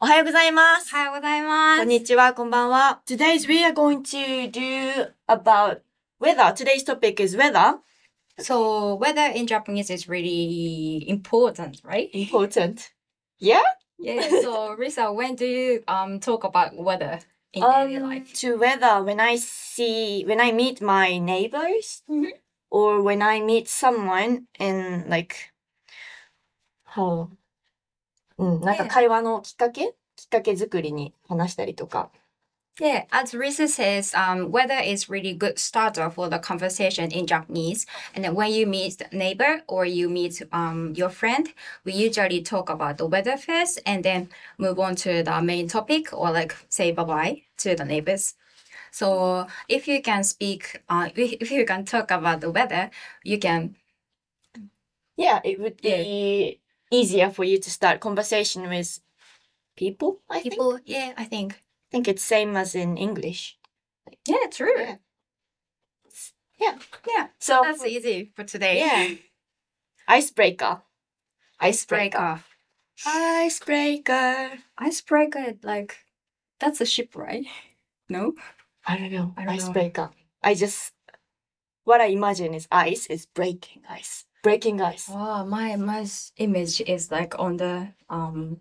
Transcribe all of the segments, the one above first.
おはようございます。おはようございます。こんにちは、こんばんは。Today's we are going to do about weather. Today's topic is weather. So weather in Japanese is really important, right? Important. Yeah? Yeah. So Risa, when do you um talk about weather in daily Um, life? to weather when I see, when I meet my neighbors Mhm. or when I meet someone in like, how, うん、なんか Yeah. 会話のきっかけきっかけ作りに話したりとか。 Yeah, as Risa says, um, weather is really good starter for the conversation in Japanese. And then when you meet the neighbor or you meet um your friend, we usually talk about the weather first and then move on to the main topic or like say bye bye to the neighbors. So if you can speak, uh, if if you can talk about the weather, you can Yeah, it would be easier for you to start conversation with people, I think. people. Yeah, I think. I think it's same as in English. Yeah, true. Yeah. Yeah. Yeah, So that's easy for today. yeah. Icebreaker. Icebreaker. Icebreaker. Icebreaker, like that's a ship, right? No. I don't know. I don't know. Icebreaker. I just what I imagine is ice is breaking ice Breaking ice. Oh, my my s- image is like on the um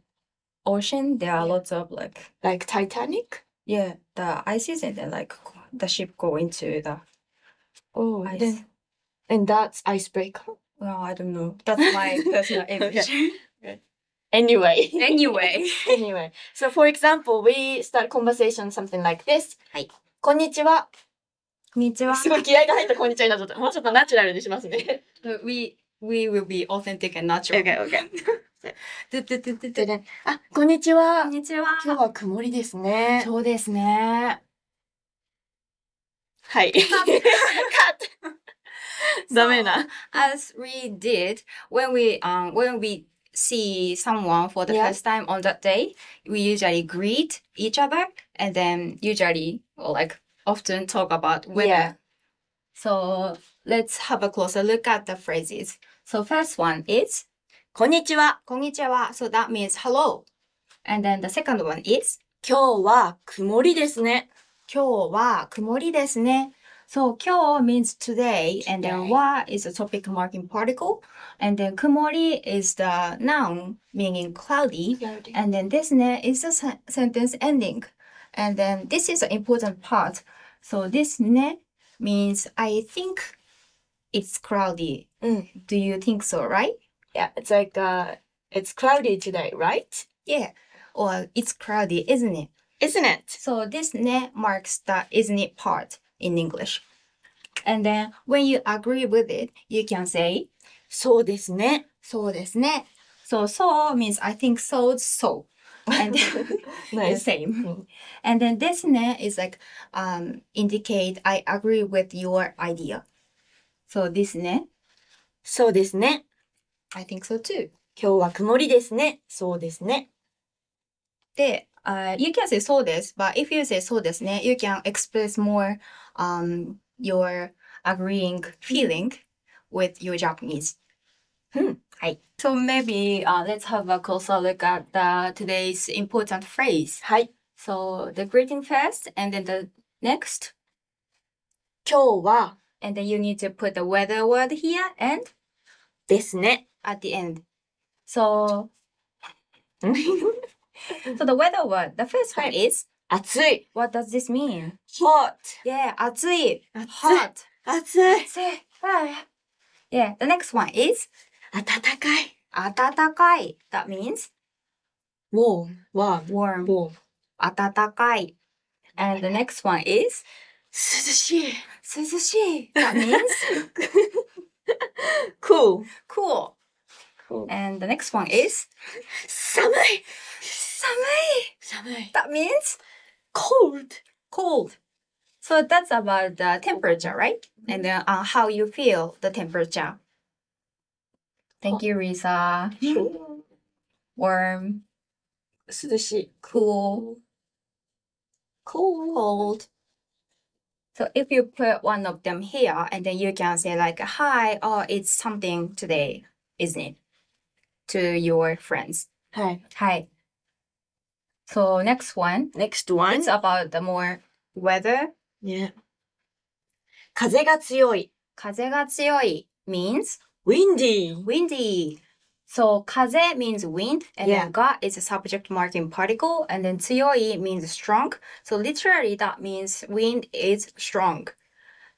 ocean. There are Yeah. lots of like Like Titanic? yeah, the ices and then like the ship go into the Oh ice. then and that's icebreaker. Well, I don't know. That's my personal image. Anyway. anyway. anyway. So for example, we start conversation something like this. はい。こんにちは。 こんにちは。すごい気合が入ったこんにちはになっちゃった。もうちょっとナチュラルにしますね。We we will be authentic and natural. okay. でででででね、あ、こんにちは。こんにちは。今日は曇りですね。そうですね。はい。ダメな。as we did when we um when we see someone for the Yeah. first time on that day, we usually greet each other and then usually or like often talk about weather. Yeah. So let's have a closer look at the phrases. So first one is こんにちは。こんにちは. So that means hello. And then the second one is 今日は曇りですね。今日は曇りですね。So 今日 means today, and then Today. は is a topic marking particle, and then 曇り is the noun meaning cloudy, and then ですね is the sen- sentence ending. And then this is an important part. So ですね means I think it's cloudy. うん。 Do you think so, right? Yeah, it's like, uh, it's cloudy today, right? Yeah. Or it's cloudy, isn't it? Isn't it? So this ne marks the isn't it part in English. And then when you agree with it, you can say そうですね。そうですね. So so means I think so so. And the Nice. same. Mm. And then this ne is like um indicate I agree with your idea. So this ne, そうですね。 I think so too. 今日は曇りですね。そうですね。で、uh, you can say そうです, but if you say そうですね, you can express more um, your agreeing feeling with your Japanese. うん。はい。So maybe uh, let's have a closer look at the, today's important phrase. はい。 So the greeting first, and then the next, 今日は and then you need to put the weather word here and ですね。 at the end. So, うん so the weather word, the first one Right. is, 暑い。 what does this mean? hot. Yeah, 暑い 暑い hot. 暑い。 Say, ah. Yeah, the next one is 暖かい。暖かい. That means warm, warm, warm. warm. 暖かい. And the next one is 涼しい。涼しい. That means cool. cool. cool. And the next one is 寒い。寒い.寒い。 That means cold. cold. So that's about the temperature, right? And then uh, how you feel the temperature. Thank you, Risa. Warm, 涼しい。 cool, cold. cold. So if you put one of them here, and then you can say like, "Hi," or "It's something today," isn't it? To your friends. はい。 Hi. So next one, Next one. it's about the more weather. Yeah. 風が強い。風が強い means windy. windy. So 風 means wind, and Yeah. then ga is a subject marking particle, and then 強い means strong. So literally that means wind is strong.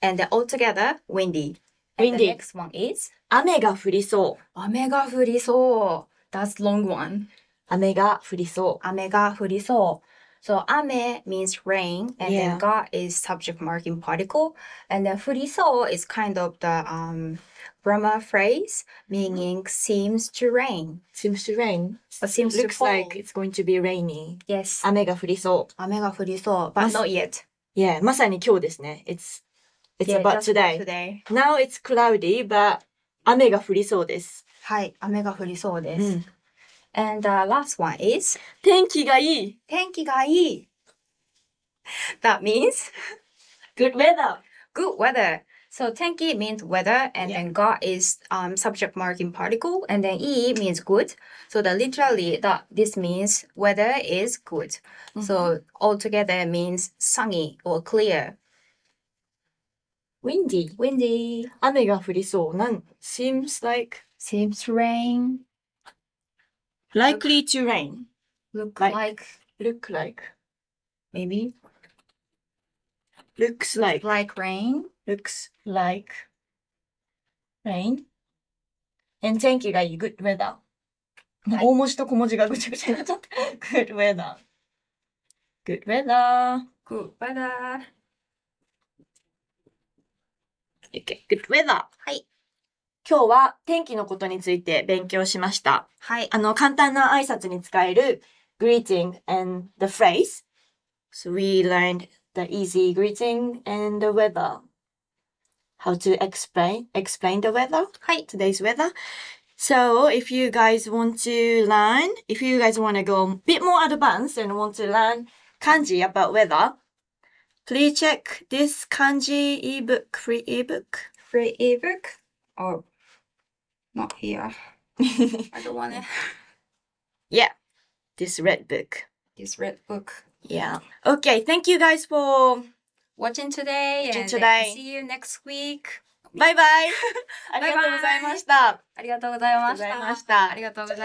And then altogether, windy. And Windy. the next one is 雨が降りそう。雨が降りそう. That's long one. 雨が降りそう。雨が降りそう. so ame means rain, and yeah. then ga is subject marking particle, and then furiso is kind of the um, grammar phrase meaning seems to rain. Seems to rain. Or seems Looks to like it's going to be rainy. Yes. 雨が降りそう。雨が降りそう。But not yet. Yeah, まさに今日ですね。It's it's yeah, about today. today. Now it's cloudy, but 雨が降りそうです。はい、雨が降りそうです。うん And the last one is 天気がいい。天気がいい. That means Good weather. good weather. So 天気 means weather, and Yeah. then ga is um, subject marking particle, and then i means good. So the literally that this means weather is good. So altogether means sunny or clear. windy. Windy 雨が降りそう。なん seems like seems to rain. likely to rain. Look Like- like Look like. maybe Looks like. like rain. Looks like. Rain. And 天気がいい。Good weather. はい大文字と小文字がぐちゃぐちゃになっちゃった。Good weather. Good weather. Good weather. Okay. Good weather. はい。 今日は天気のことについて勉強しました。はい。あの、簡単な挨拶に使える greeting and the phrase. So we learned the easy greeting and the weather. How to explain, explain the weather, はい。 today's weather. So if you guys want to learn, if you guys want to go a bit more advanced and want to learn kanji about weather, please check this kanji ebook, free ebook. Free ebook. Oh, not here. I don't want it. yeah, this red book. This red book. Yeah. Okay, thank you guys for Watching today Watching and today. then see you next week. バイバイありがとうございました。ありがとうございました。ありがとうございましたありがとうございました。